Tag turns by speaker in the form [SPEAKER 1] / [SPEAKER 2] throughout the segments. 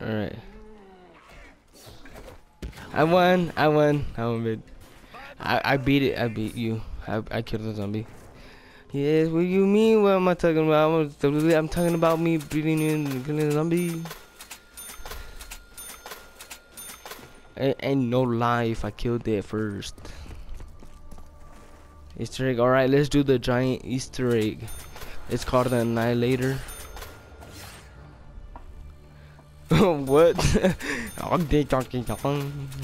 [SPEAKER 1] Alright. I won. I won. I won, mid. I, I beat it. I beat you. I, I killed the zombie. Yes, what do you mean? What am I talking about? I'm, I'm talking about me beating you and killing the zombie. It ain't no lie if I killed it first. Easter egg. Alright, let's do the giant Easter egg. It's called the Annihilator. What?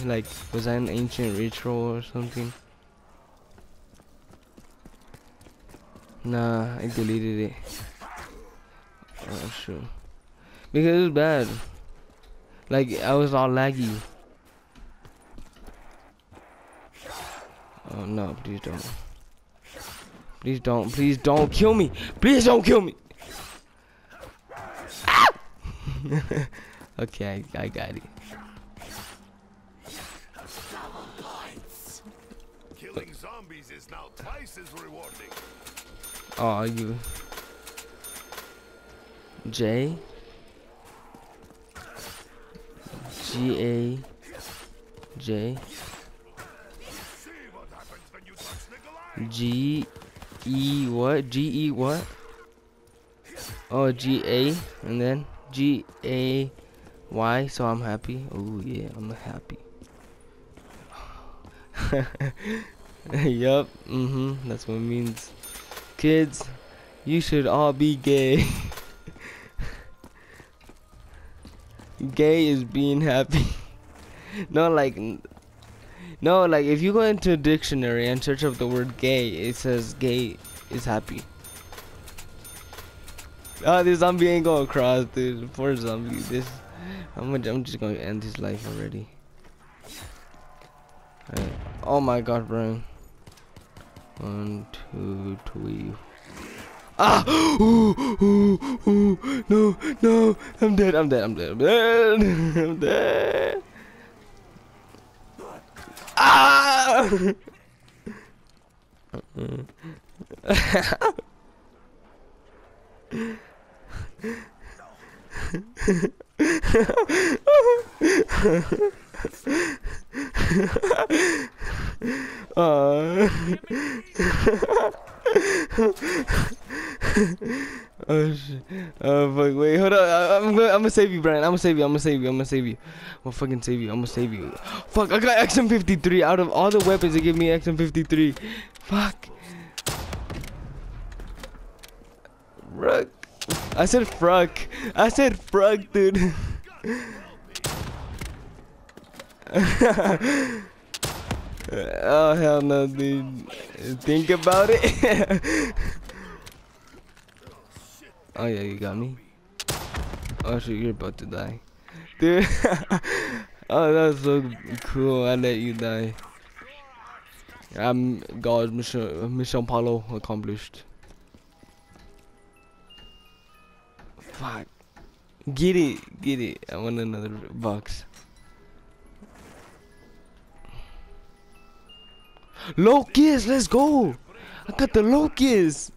[SPEAKER 1] like, was that an ancient ritual or something? Nah, I deleted it. Oh, sure. Because it was bad. Like, I was all laggy. Oh, no, please don't. Please don't, please don't kill me. Please don't kill me. Ah! okay, I, I got it.
[SPEAKER 2] Killing zombies is now twice as rewarding.
[SPEAKER 1] Oh, you. J. G A. J.
[SPEAKER 2] See what happens when you touch Nikolai.
[SPEAKER 1] G E what? G E what? Oh G A and then G A Y so I'm happy. Oh yeah, I'm happy. yup, mm-hmm. That's what it means. Kids, you should all be gay. gay is being happy. no like no, like if you go into a dictionary and search up the word gay, it says gay is happy. Oh, this zombie ain't going across, dude. Poor zombie. This, I'm, I'm just gonna end his life already. Right. Oh my God, Brian. One, two, three. Ah! Ooh, ooh, ooh. No, no. I'm dead. I'm dead. I'm dead. I'm dead. I'm dead. Ah! uh. oh shit. Oh fuck. Wait, hold on. I, I'm gonna, I'm gonna save you, Brian. I'm gonna save you. I'm gonna save you. I'm gonna save you. I'm gonna fucking save you. I'm gonna save you. Fuck. I got XM53 out of all the weapons. They give me XM53. Fuck. Ruck. I said fruck. I said fruck, dude. oh hell no, dude. Think about it. oh yeah, you got me. Oh shit, you're about to die, dude. oh, that's so cool. I let you die. I'm God, mission, mission Apollo accomplished. Fuck. Get it, get it. I want another box. Locust, let's go. I got the locust.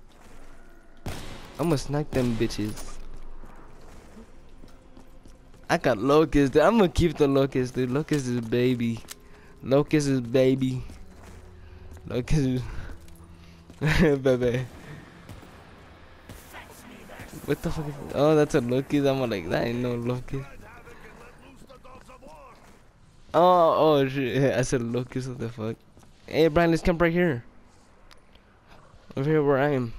[SPEAKER 1] I'm gonna snipe them bitches. I got locust. I'm gonna keep the locust, dude. Locust is baby. Locust is baby. Locust is baby. What the fuck is Oh, that's a locust. I'm like, that ain't no locust. Oh, oh shit. I said locust. What the fuck? Hey, Brian, let's camp right here. Over here where I am.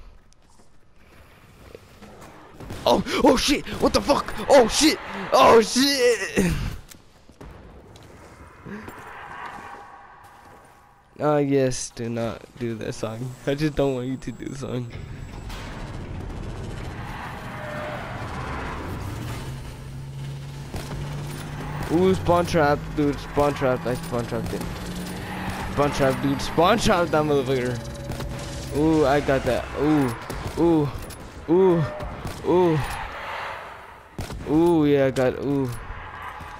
[SPEAKER 1] Oh, oh shit! What the fuck? Oh shit! Oh shit! Ah, uh, yes, do not do that song. I just don't want you to do the song. Ooh, spawn trap, dude, spawn trap. I spawn trapped it. Spawn trap, dude. Spawn trap that motherfucker. Ooh, I got that. Ooh, ooh, ooh, ooh. Ooh, yeah, I got, ooh.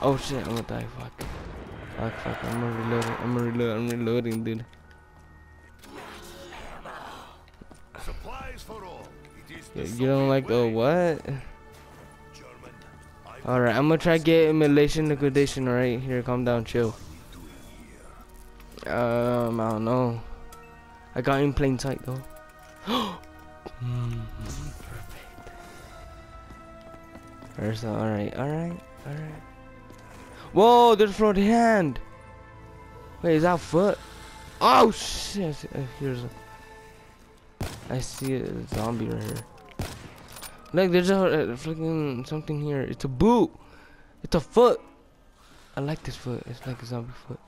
[SPEAKER 1] Oh shit, I'm gonna die. Fuck. Fuck, fuck. I'm gonna reload. I'm gonna reload. I'm reloading, dude.
[SPEAKER 2] Supplies for all.
[SPEAKER 1] You don't like the what? Alright, I'm gonna try get immolation liquidation. right here, calm down, chill. Um, I don't know. I got in plain sight though. Hmm, perfect. There's alright, alright, alright. Whoa, there's floating hand. Wait, is that foot? Oh shit! Here's a. I see a zombie right here. Look, there's a, a freaking something here. It's a boot. It's a foot. I like this foot. It's like a zombie foot.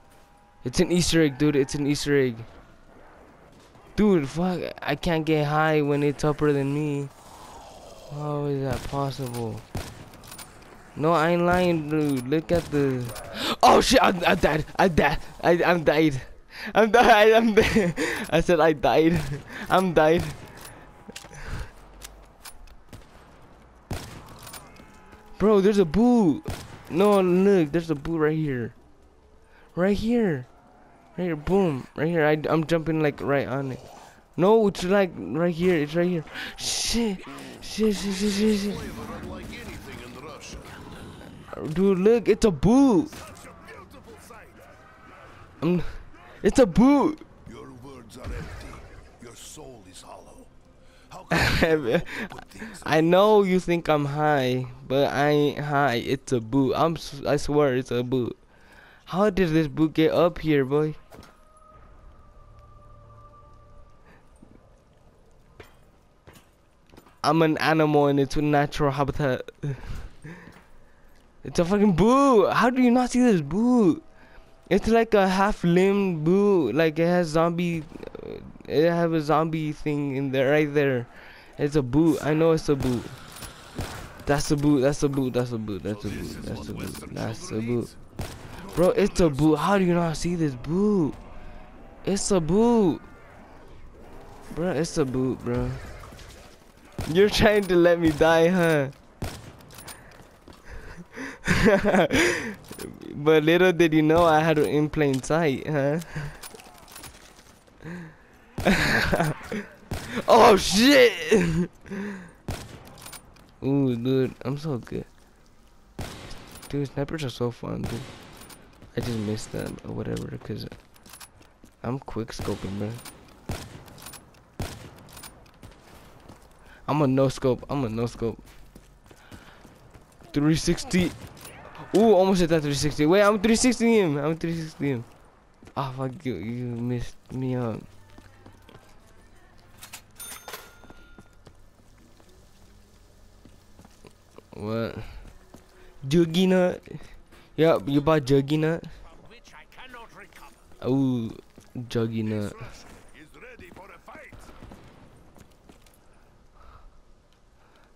[SPEAKER 1] It's an Easter egg, dude. It's an Easter egg. Dude, fuck. I can't get high when it's upper than me. How is that possible? No, I ain't lying, dude. Look at the. Oh shit! I'm, I died. I died. I, I'm died. I'm died. I'm dead. I said I died. I'm died. Bro, there's a boot. No, look, there's a boot right here. Right here. Right here, boom. Right here. I, I'm jumping like right on it. No, it's like right here. It's right here. Shit. Shit, shit, shit, shit, shit. Dude, look, it's a boot.
[SPEAKER 2] A.
[SPEAKER 1] I'm, it's a boot.
[SPEAKER 2] Your words are empty. Your soul is hollow. How can you put things
[SPEAKER 1] I know you think I'm high, but I ain't high. It's a boot. I'm. I swear it's a boot. How did this boot get up here, boy? I'm an animal in its natural habitat. it's a fucking boot. How do you not see this boot? It's like a half-limbed boot. Like it has zombie. Uh, It have a zombie thing in there, right there. It's a boot. I know it's a boot. That's a boot. That's a boot. That's a boot. That's a boot. That's a boot. That's a boot. Bro, it's a boot. How do you not see this boot? It's a boot. Bro, it's a boot, bro. You're trying to let me die, huh? but little did you know I had an in plain sight, huh? oh shit! Ooh, dude, I'm so good. Dude, snipers are so fun, dude. I just missed them or whatever, cause I'm quick scoping, bro. I'm a no scope. I'm a no scope. 360. Ooh, almost hit that 360. Wait, I'm 360 him. I'm 360 him. Ah, fuck you. You missed me up. What? Juggy nut? Yep, you bought Juggy nut? Ooh, Juggy nut.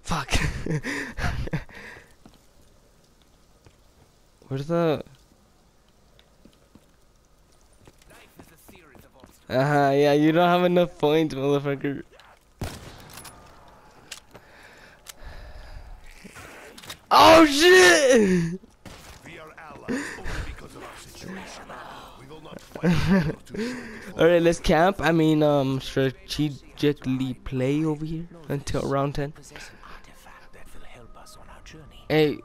[SPEAKER 1] Fuck. Where's the? Uh huh. Yeah, you don't have enough points, motherfucker. Oh shit!
[SPEAKER 2] We are allies only because of our situation. We will not fight until to show before
[SPEAKER 1] All right, let's camp. I mean, um, strategically play over here until round ten.
[SPEAKER 3] possess an artifact that will help us on our journey.
[SPEAKER 1] Hey,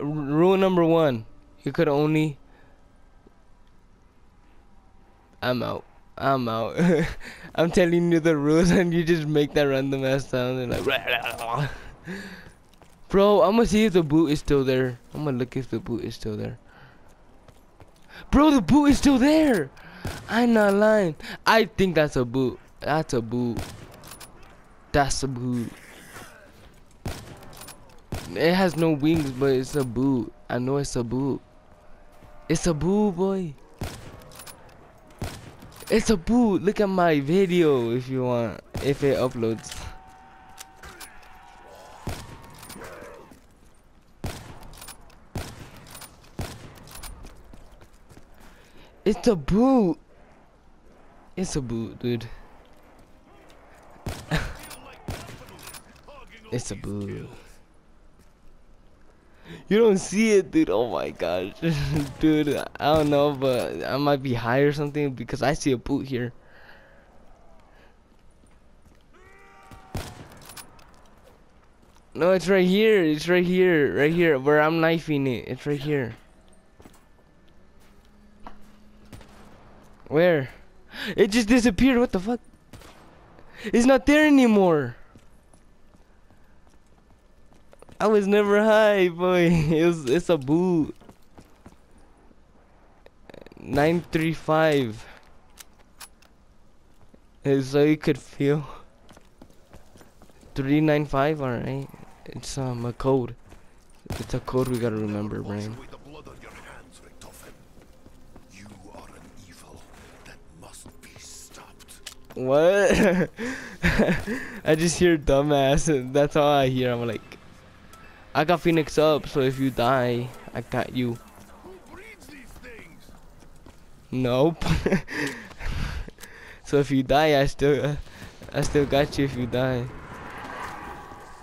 [SPEAKER 1] rule number one: you could only. I'm out. I'm out. I'm telling you the rules, and you just make that random ass sound and like. Bro, I'm gonna see if the boot is still there. I'm gonna look if the boot is still there. Bro, the boot is still there. I'm not lying. I think that's a boot. That's a boot. That's a boot. It has no wings, but it's a boot. I know it's a boot. It's a boot, boy. It's a boot. Look at my video if you want. If it uploads. It's a boot. It's a boot, dude. It's a boot. You don't see it, dude. Oh my gosh, dude. I don't know, but I might be high or something because I see a boot here. No, it's right here. It's right here. Right here. Where I'm knifing it. It's right here. Where? It just disappeared. What the fuck? It's not there anymore. I was never high, boy. It was, it's a boot. 935. Uh, So you could feel. 395, alright. It's um a code. It's a code we gotta remember,
[SPEAKER 2] Wash
[SPEAKER 1] What? I just hear dumbass and that's all I hear. I'm like, I got Phoenix up, so if you die, I got you. Nope. so if you die, I still, I still got you if you die.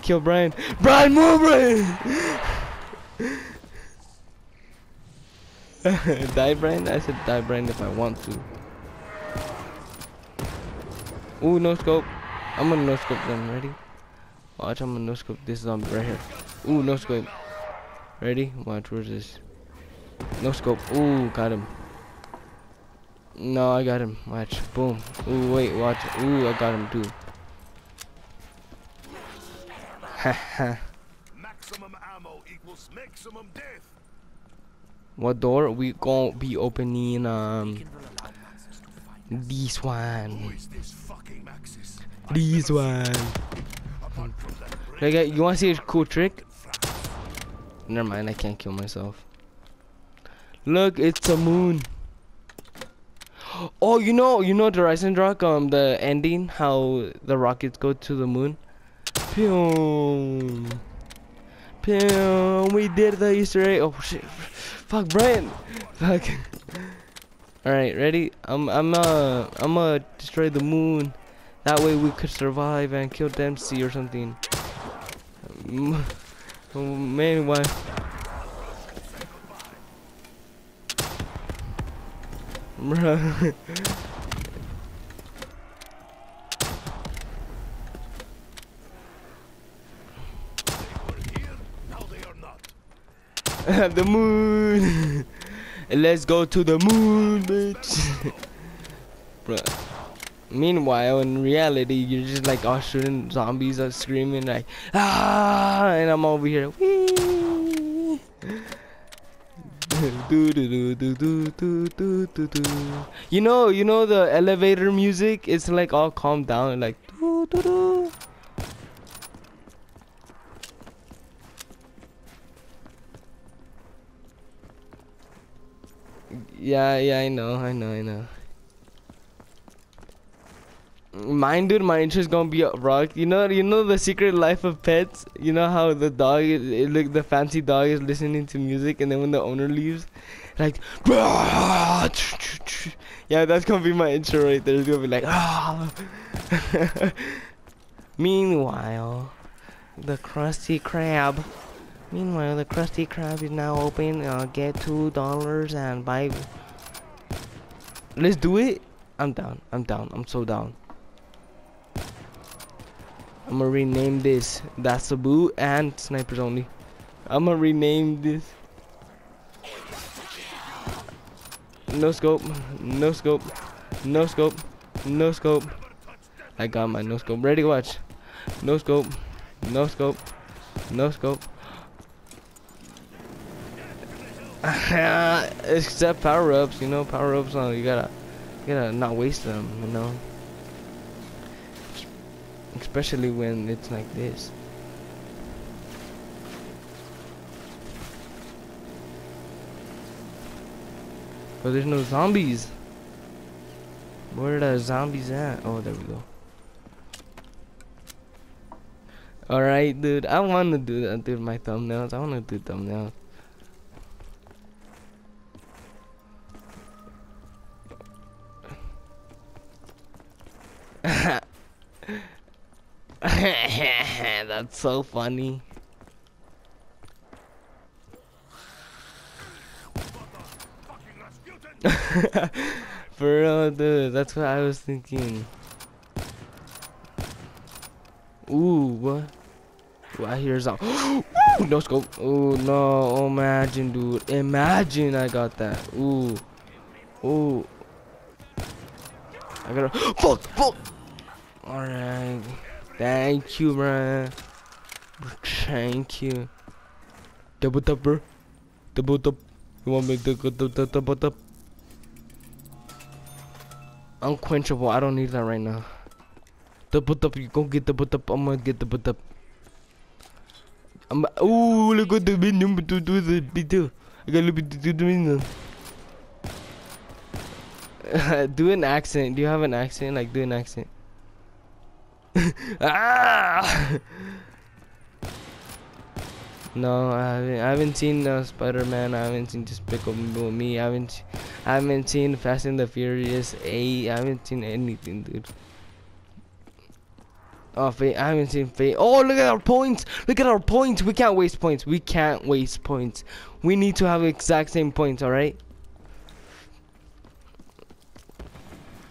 [SPEAKER 1] Kill Brian. Brian, move, Brian! die, Brian? I said die, Brian, if I want to. Ooh, no scope. I'm gonna no scope them. Ready? Watch, I'm gonna no scope this zombie right here. Ooh, no scope. Ready? Watch, where's this? No scope. Ooh, got him. No, I got him. Watch. Boom. Ooh, wait, watch. Ooh, I got him too.
[SPEAKER 2] Maximum ammo equals maximum death.
[SPEAKER 1] what door? We gonna be opening um this one.
[SPEAKER 2] is this fucking Maxis?
[SPEAKER 1] This one.
[SPEAKER 2] Apart from that
[SPEAKER 1] Like, uh, you wanna see a cool trick? Never mind, I can't kill myself. Look, it's a moon. Oh, you know, you know the Rising Rock, um, the ending, how the rockets go to the moon. Pew, pew. We did the Easter egg. Oh shit! Fuck, Brian. Fuck. All right, ready? I'm, I'm, uh, I'm gonna destroy the moon. That way we could survive and kill Dempsey or something. Mm. Oh man, why? Bruh.
[SPEAKER 2] They were here, now they are not.
[SPEAKER 1] the moon. Let's go to the moon, bitch. Bruh. Meanwhile, in reality, you're just like Australian zombies are screaming like, ah, and I'm over here, you know, you know the elevator music. It's like all calm down, like. Yeah, yeah, I know, I know, I know. Mine, dude, my intro is gonna be rock. You know, you know the secret life of pets. You know how the dog, is, it, like the fancy dog, is listening to music, and then when the owner leaves, like, yeah, that's gonna be my intro right there. It's gonna be like, ah. Meanwhile, the Krusty Krab. Meanwhile, the Krusty Krab is now open. Uh, get two dollars and buy. Let's do it. I'm down. I'm down. I'm so down. I'm gonna rename this. That's a boot and snipers only. I'm gonna rename this. No scope. No scope. No scope. No scope. I got my no scope. Ready? Watch. No scope. No scope. No scope. Except power ups, you know, power ups. Uh, you gotta, you gotta not waste them, you know. Especially when it's like this. But there's no zombies. Where are the zombies at? Oh, there we go. Alright, dude. I want to do that, dude. My thumbnails. I want to do thumbnails. That's so funny. For real, dude. That's what I was thinking. Ooh, what? Ooh, I hear some. Ooh, no scope. Oh no! Imagine, dude. Imagine I got that. Ooh, ooh. I gotta. Fuck! Fuck! All right. Thank you, man. Thank you. Double bro. Double tap. You want me to go double? Double? Unquenchable. I don't need that right now. Double tap. You go get double tap. I'm gonna get double tap. I'm. Ooh, look at the minion to do the video. I got a little bit to do the minion. do an accent. Do you have an accent? Like do an accent. ah! No, I haven't. I haven't seen uh, Spider-Man. I haven't seen Despicable Me. I haven't. I haven't seen Fast and the Furious 8. I haven't seen anything, dude. Oh, Fate. I haven't seen Fate. Oh, look at our points. Look at our points. We can't waste points. We can't waste points. We need to have exact same points. All right.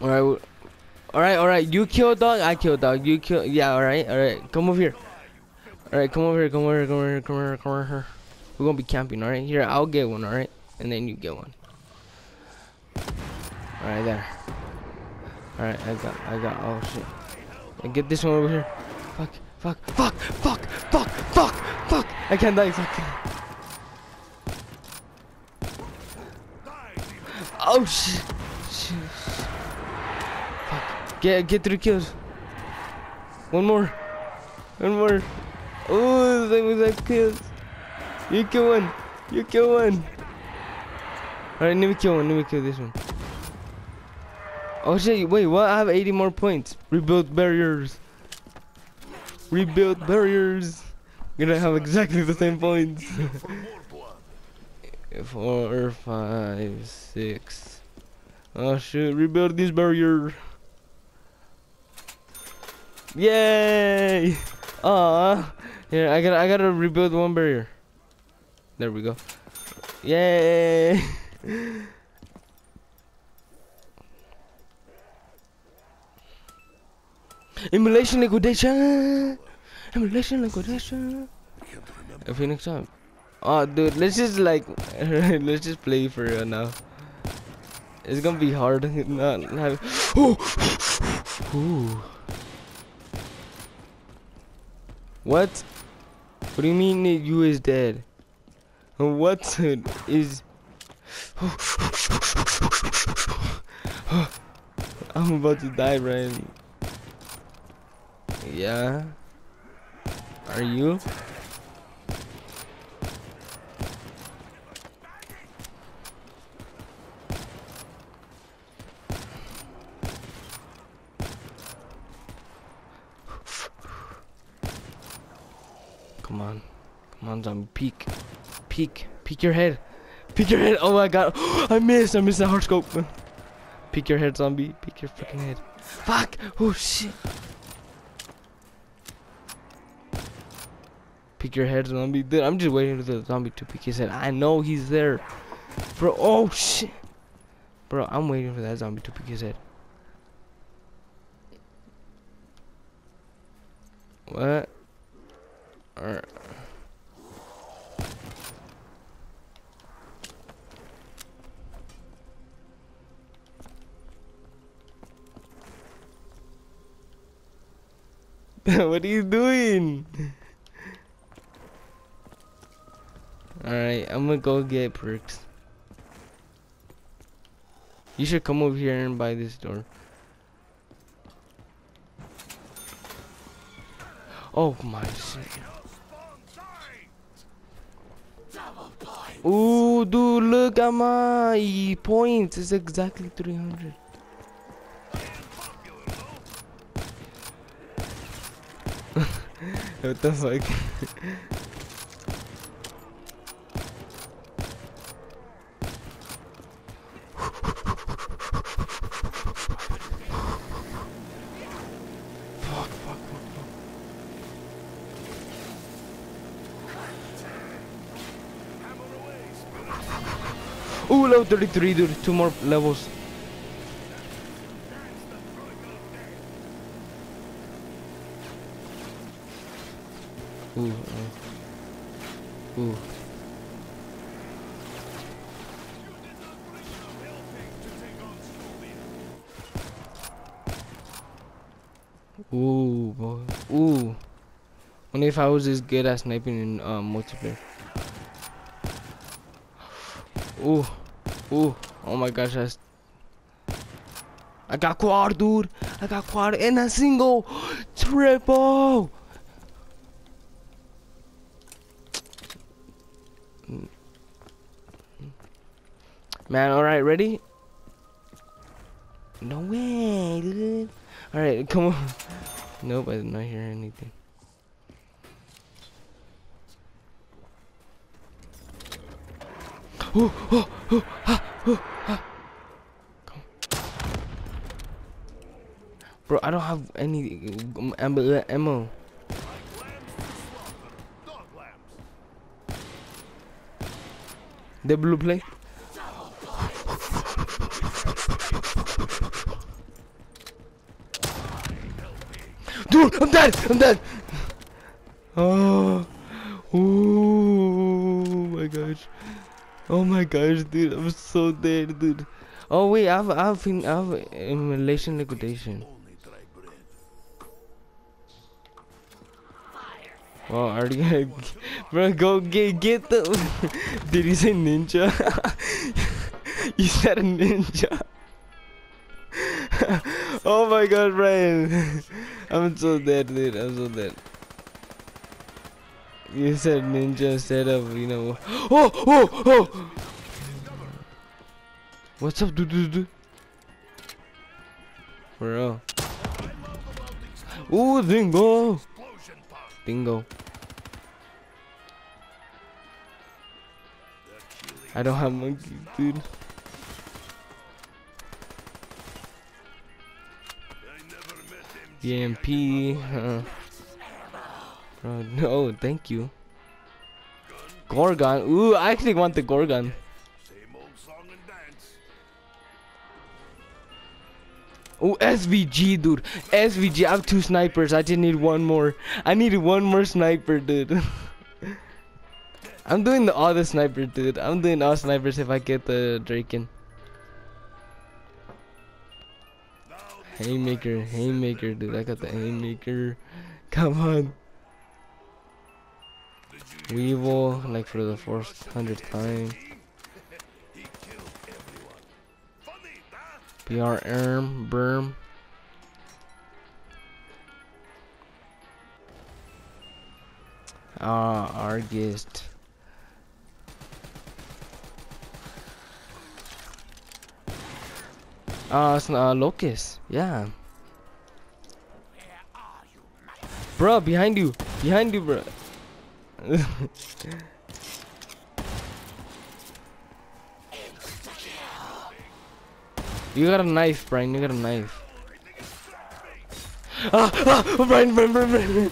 [SPEAKER 1] All right. All right. All right. You kill dog. I kill dog. You kill. Yeah. All right. All right. Come over here. Alright, come over here, come over here, come over here, come over here, come over here. We're gonna be camping, alright? Here, I'll get one, alright? And then you get one. Alright, there. Alright, I got, I got, oh shit. And get this one over here. Fuck, fuck, fuck, fuck, fuck, fuck, fuck. I can't die, fuck. Oh shit. shit. Fuck. Get, get three kills. One more. One more. Oh, that was that kills. You kill one. You kill one. Alright, let me kill one. Let me kill this one. Oh shit, wait, what? I have 80 more points. Rebuild barriers. Rebuild barriers. Gonna have exactly the same points. Four, five, six. Oh shit, rebuild this barrier. Yay! Aw. Here, I gotta, I gotta rebuild one barrier. There we go. Yay! Immolation liquidation! Immolation liquidation! A Phoenix time. Oh, dude, let's just like, let's just play for real now. It's gonna be hard not having. Oh! Ooh. What? What do you mean that you is dead? What is... I'm about to die, Ryan. Yeah? Are you? Come on. Come on. Peek. Peek. Peek your head. Peek your head. Oh my god. I missed. I missed the hard scope. Peek your head, zombie. Peek your freaking head. Fuck. Oh shit. Peek your head, zombie. Dude, I'm just waiting for the zombie to peek his head. I know he's there. Bro, oh shit. Bro, I'm waiting for that zombie to peek his head. What? Alright. what are you doing? Alright, I'm gonna go get perks. You should come over here and buy this door. Oh my shit. Ooh, dude, look at my points. It's exactly 300. What the fuck? Ooh, level 33, dude. Two more levels. Ooh. uh. Ooh. Ooh, boy. Ooh. Only I was as good at sniping in um, multiplayer. Ooh. Ooh. Oh my gosh, that's. I got quad, dude. I got quad and a single. Triple. Man, alright, ready? No way, dude. Alright, come on. Nope, I did not hear anything. Oh, oh, oh, ah, oh, ah. Bro, I don't have any ammo. The blue play. Dude, I'm dead. I'm dead. Oh, oh my gosh. Oh my gosh, dude, I'm so dead, dude. Oh wait, I've I've been I've immolation liquidation.
[SPEAKER 2] Only dry bread.
[SPEAKER 1] Well, I already got bro. Go get get the. Did he say ninja? you said a ninja. oh my god, Brian. I'm so dead, dude. I'm so dead. You said ninja instead of, you know. Oh, oh, oh! What's up, dude, dude, dude? Bro. Ooh, dingo! Dingo. I don't have monkey, dude. EMP. Bro, no, thank you. Gorgon. Ooh, I actually want the Gorgon. Oh, SVG, dude. SVG. I have two snipers. I just need one more. I needed one more sniper, dude. I'm doing the, all the sniper, dude. I'm doing all snipers if I get the Draken. Haymaker, haymaker, dude. I got the haymaker. Come on. Weevil, like for the fourth hundredth time. BR Erm, Berm. Ah, Argist. Ah, it's uh, Locust. Yeah. Bro, behind you. Behind you, bro. You got a knife, Brian. You got a knife. Ah, ah, Brian, Brian, Brian, Brian.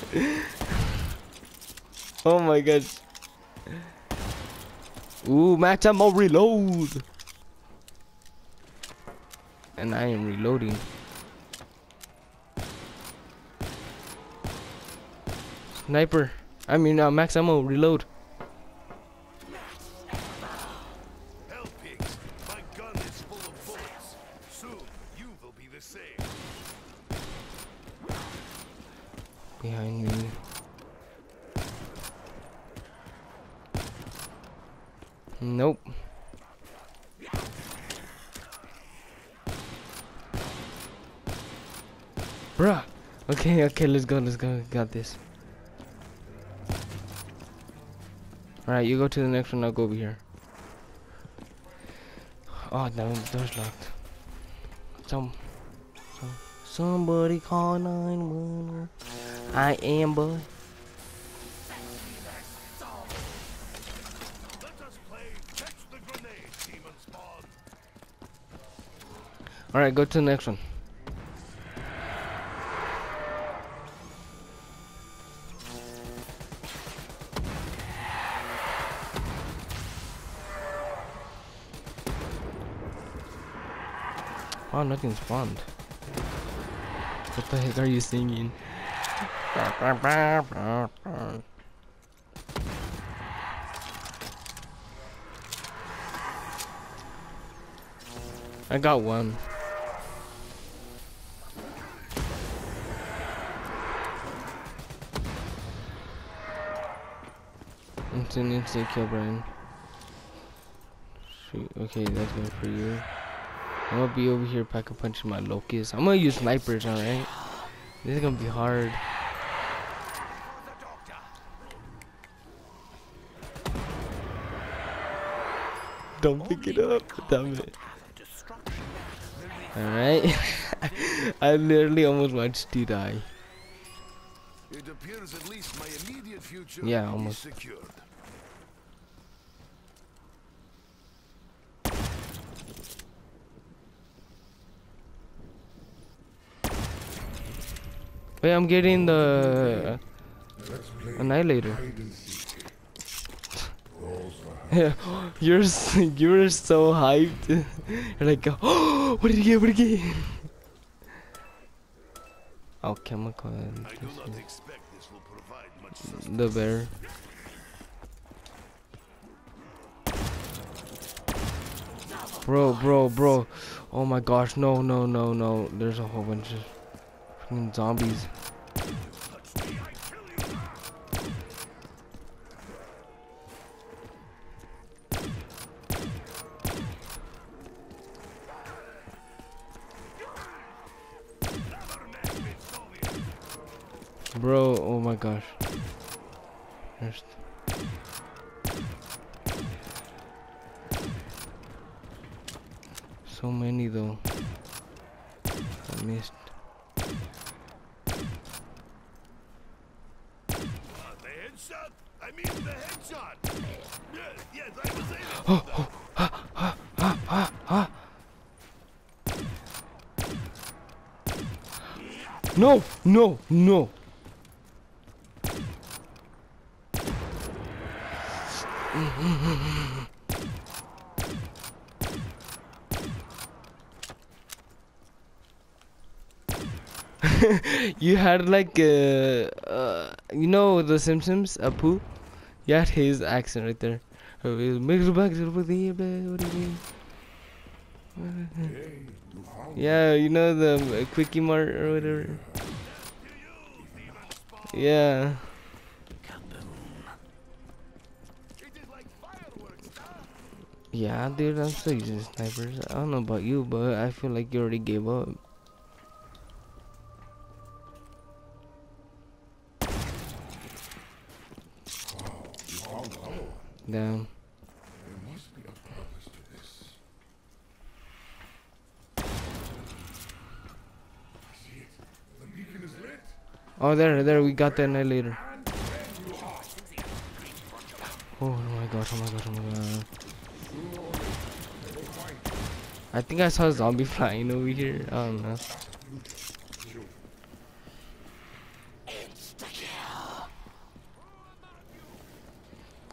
[SPEAKER 1] oh my god. Ooh, max ammo reload. And I am reloading. Sniper. I mean, uh, max ammo reload. Behind. Nope. Bruh. Okay, okay, let's go, let's go. Got this. Alright, you go to the next one, I'll go over here. Oh, no, the door's locked. Some, some, somebody call 911. I am, boy. Alright, go to the next one. spawned. What the heck are you singing? I got one. Instant instant kill Brian. Shoot, okay, that's good for you. I'm gonna be over here pack a punching my locust. I'm gonna use snipers, alright? This is gonna be hard. Don't pick it up. Damn it. Alright. I literally almost watched you die.
[SPEAKER 2] It appears at least my immediate future
[SPEAKER 1] Yeah,
[SPEAKER 2] is
[SPEAKER 1] almost.
[SPEAKER 2] secured.
[SPEAKER 1] Wait, I'm getting the annihilator. Yeah, you're you're so hyped. You're like, oh, what did you get? What did you get? Oh, chemical.
[SPEAKER 2] I do not expect this will provide much sustenance.
[SPEAKER 1] The bear. Bro, bro, bro. Oh my gosh, no, no, no, no. There's a whole bunch of zombies. Bro, oh my gosh. There's so many though. I missed.
[SPEAKER 2] Ah, the headshot? I mean the headshot! Yes, yes, I was able to
[SPEAKER 1] No, no, you had like uh, uh you know the Simpsons, Apu? You had his accent right there. Yeah, you know the Kwik-E-Mart or whatever. Yeah. Yeah, dude, I'm still using snipers. I don't know about you, but I feel like you already gave up. Damn.
[SPEAKER 4] There must be a purpose to this. I see it. The beacon is lit.
[SPEAKER 1] Oh, there, there, we got the annihilator. Oh, oh my gosh, oh my gosh, oh my god. I think I saw a zombie flying over here. I don't know.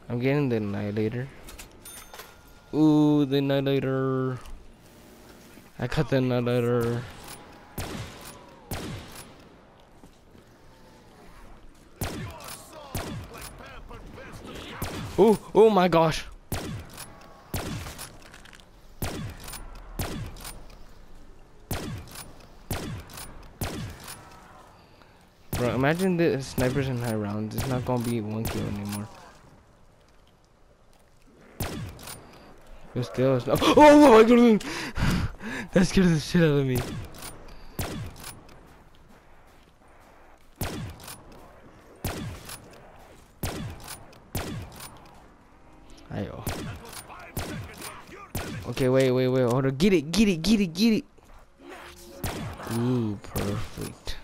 [SPEAKER 1] I'm getting the annihilator. Ooh, the annihilator. I got the annihilator. Oh, oh my gosh. Bro, imagine the snipers in high rounds. It's not gonna be one kill anymore. But still, it's. Oh, oh my god! that scared the shit out of me. Okay, wait, wait, wait. Hold on. Get it, get it, get it, get it. Ooh, perfect.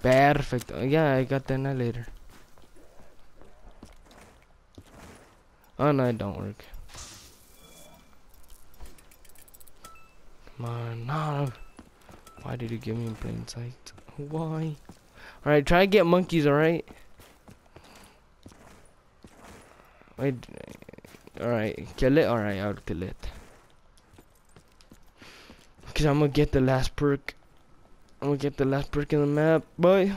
[SPEAKER 1] Perfect. Oh, yeah, I got the annihilator. Oh no, it don't work. Come on, no. Why did you give me in plain sight? Why? Alright, try to get monkeys, alright? Wait. Alright, kill it? Alright, I'll kill it. Cause I'm gonna get the last perk. I'm gonna get the last perk in the map, boy.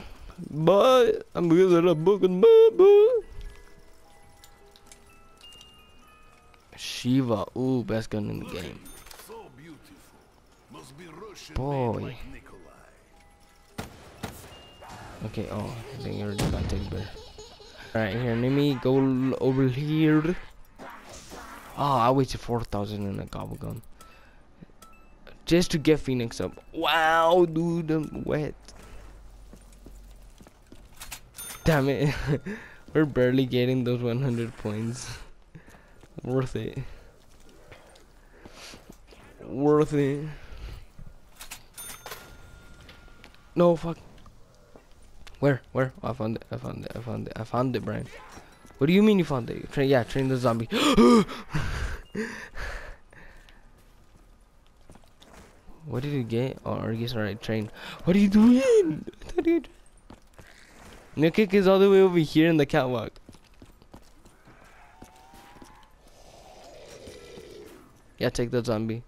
[SPEAKER 1] Boy, I'm gonna get the book in the map, boy. Sheiva, ooh, best gun in the game.
[SPEAKER 2] So beautiful. be Russian
[SPEAKER 1] Boy.
[SPEAKER 2] made like Nikolai.
[SPEAKER 1] Okay, oh, I think I already got teddy bear. Alright, here, let me go over here. Oh, I wasted 4,000 in a GobbleGum. Just to get Phoenix up. Wow, dude, I'm wet. Damn it. We're barely getting those 100 points. Worth it. Worth it. No, fuck. Where? Where? I found it. I found it. I found it. I found it, Brian. What do you mean you found it? Train, yeah, train the zombie. what did you get? Oh, Argus, alright, train. What are you doing? I thought you. Mule Kick is all the way over here in the catwalk. Yeah, take the zombie.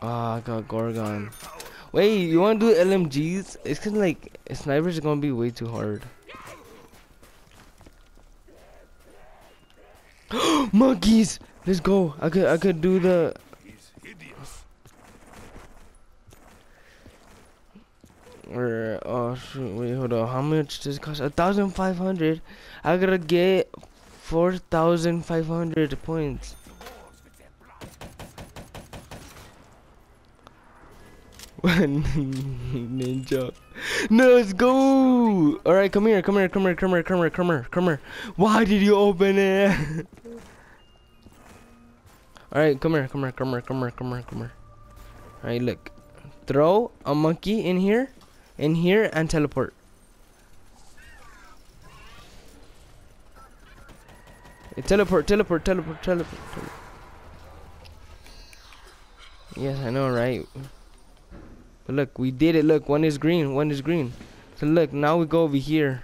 [SPEAKER 1] Ah, I got Gorgon. Wait, you wanna do LMGs? It's cause like snipers are gonna be way too hard. Monkeys! Let's go. I could I could do the or oh shoot wait hold on how much does it cost? A thousand five hundred. I gotta get four thousand five hundred points. Ninja. No, let's go! Alright, come here, come here, come here, come here, come here, come here, come here. Why did you open it? Alright, come here, come here, come here, come here, come here, come here. Alright, look. Throw a monkey in here, in here, and teleport. Eh, teleport, teleport, teleport, teleport, teleport. Yes, I know, right? But look, we did it. Look, one is green, one is green. So look, now we go over here.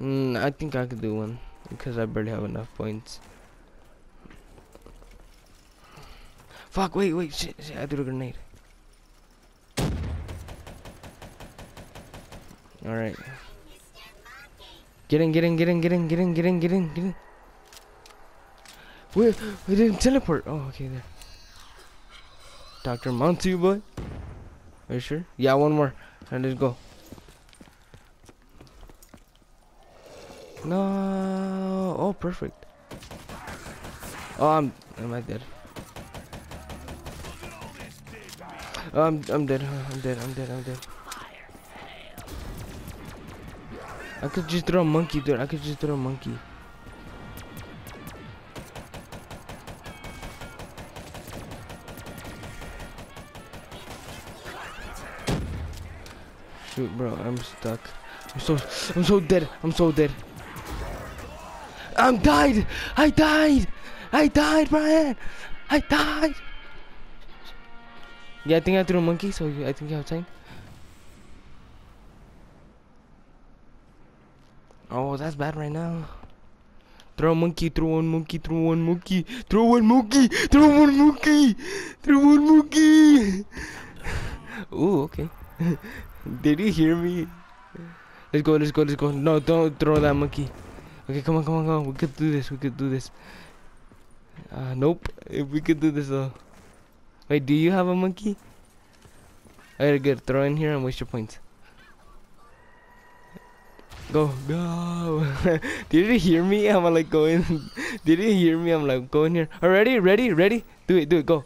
[SPEAKER 1] Mm, I think I could do one because I barely have enough points. Fuck! Wait, wait, shit! shit I threw a grenade. All right. Get in, get in, get in, get in, get in, get in, get in, get in. Wait, we didn't teleport. Oh, okay, there. Dr. Monty, boy. Are you sure? Yeah, one more. And let's go. No. Oh, oh, perfect. Oh, I'm. Am I dead? Oh, I'm. I'm dead. I'm dead. I'm dead. I'm dead. I could just throw a monkey, dude. I could just throw a monkey. Shoot, bro, I'm stuck. I'm so, I'm so dead. I'm so dead. I'm died. I died. I died, Brian. I died. Yeah, I think I threw a monkey, so I think you have time. Oh, that's bad right now. Throw a monkey, throw one monkey, throw one monkey, throw one monkey, throw one monkey, throw one monkey. Ooh, okay. Did you hear me? Let's go, let's go, let's go. No, don't throw that monkey. Okay, come on, come on, come on. We could do this, we could do this. Uh, nope. If we could do this though. Wait, do you have a monkey? Alright, good. Throw in here and waste your points. Go, go. Did you hear me? I'm like going. Did you hear me? I'm like going here. Already, ready, ready? Do it, do it. Go.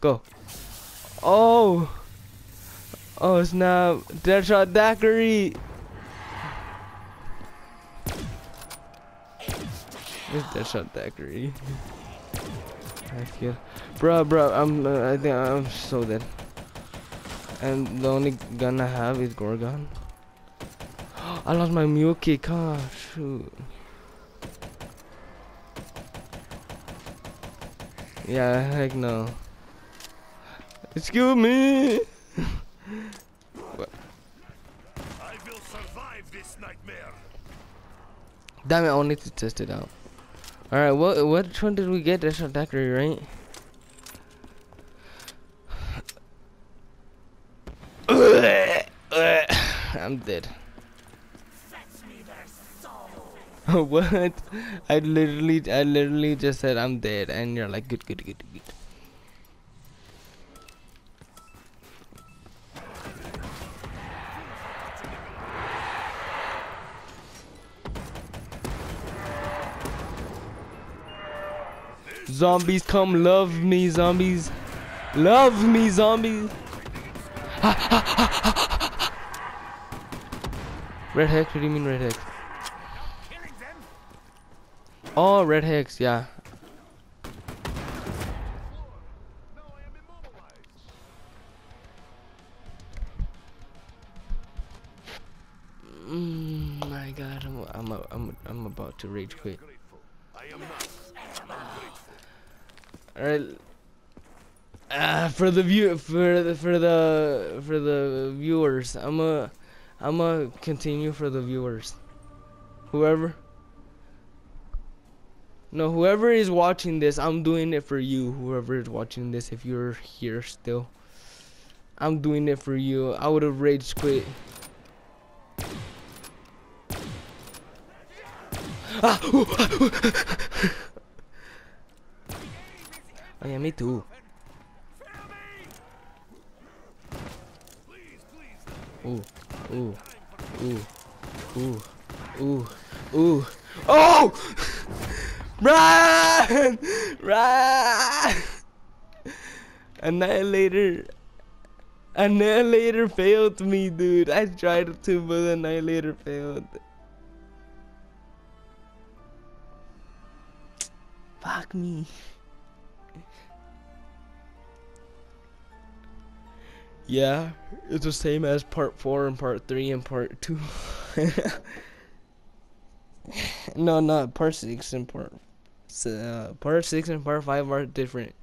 [SPEAKER 1] Go. Oh. Oh snap! Deadshot daiquiri. It's Deadshot daiquiri. I feel, bro, bro. I'm. Uh, I think I'm so dead. And the only gun I have is Gorgon. I lost my mule kick? Shoot. Yeah, heck no. Excuse me.
[SPEAKER 2] I will survive this nightmare.
[SPEAKER 1] Damn it, I need to test it out. Alright, what which one did we get? That's not daiquiri, right? I'm dead. what? I literally, I literally just said I'm dead, and you're like, good, good, good, Zombies, come love me, zombies. Love me, zombies. red hex, what do you mean red hex? Oh, red hex, yeah. Mm, my god, I'm, I'm, I'm, I'm about to rage quit. Alright. Uh, for the view for the for the for the viewers, I'm a I'm a continue for the viewers. Whoever. No, whoever is watching this, I'm doing it for you. Whoever is watching this, if you're here still, I'm doing it for you. I would have rage quit. Ah! Oh yeah, me too. Ooh, ooh, ooh, ooh, ooh, ooh. Oh! Run! Run! Annihilator. Annihilator failed me, dude. I tried to, but Annihilator failed. Fuck me. Yeah, it's the same as part 4 and part 3 and part 2. no, not part 6 and part uh, part 6 and part 5 are different.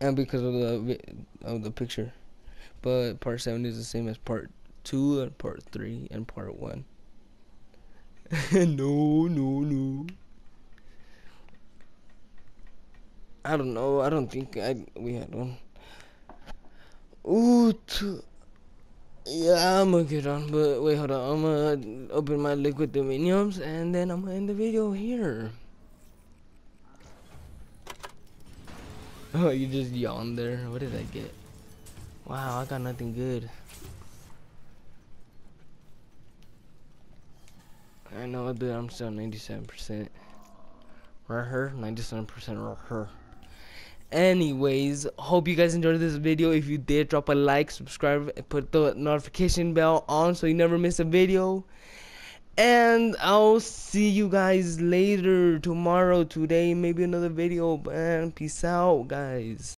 [SPEAKER 1] And because of the of the picture. But part 7 is the same as part 2 and part 3 and part 1. no, no, no. I don't know. I don't think I we had one. Ooh, yeah, I'm gonna get on, but wait, hold on. I'm gonna open my liquid Diviniums and then I'm gonna end the video here. Oh, you just yawned there. What did I get? Wow, I got nothing good. I know, dude. I'm still 97%. Right here, 97% right here. Anyways, hope you guys enjoyed this video. If you did, drop a like, subscribe, and put the notification bell on so you never miss a video. And I'll see you guys later tomorrow, today, maybe another video. And peace out, guys.